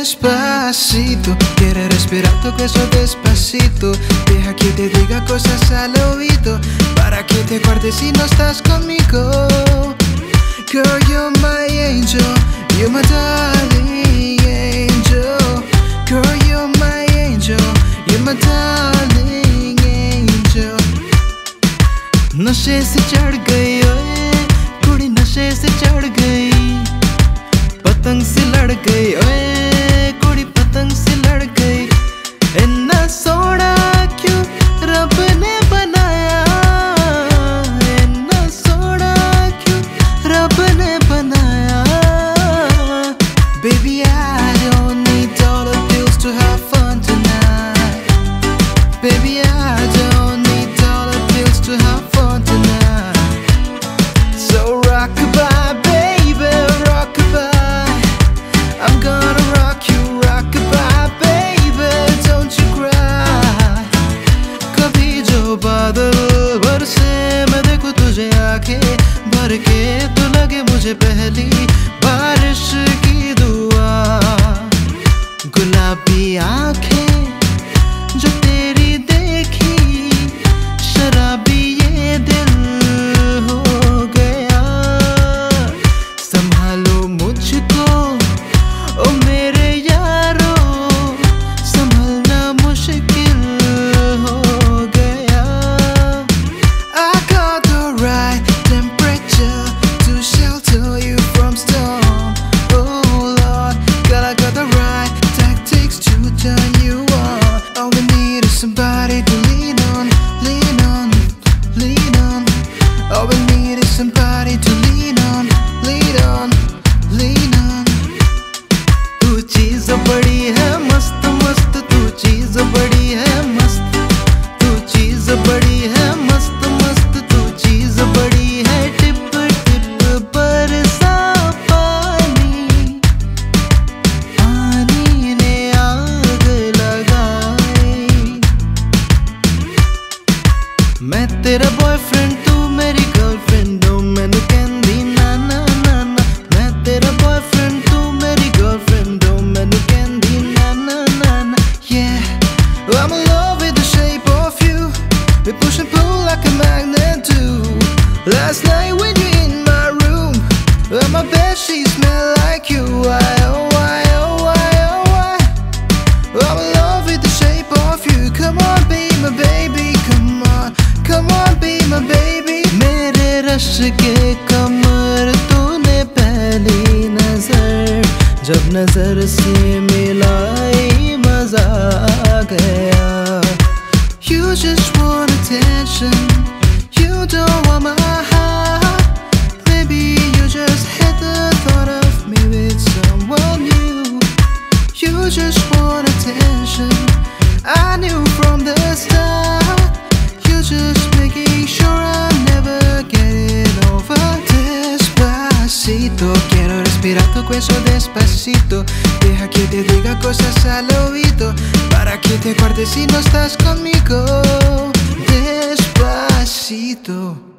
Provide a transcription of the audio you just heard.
Despacito, quiero respirar tu beso despacito. Deja que te diga cosas al oído para que te guardes si no estás conmigo. Girl, you're my angel, you're my darling angel. Girl, you're my angel, you're my darling angel. नशे से चढ़ गई ओए कुड़ी नशे से चढ़ गई पतंग से लड़ गई ओए Baby I don't need the pills to have fun tonight So rockabye baby rockabye I'm gonna rock you rockabye baby don't you cry कभी जो बादल बरसे मैं देखूँ तुझे आँखें भर के तो लगे मुझे पहली on my bed she smell like you why oh why oh why oh why I'm in love with the shape of you. Come on, be my baby. Come on, come on, be my baby. मेरे रश के कमर तूने पहली नजर जब नजर से मिलाई respirar tu cuello despacito. Deja que te diga cosas al oído. Para que te guardes si no estás conmigo. Despacito.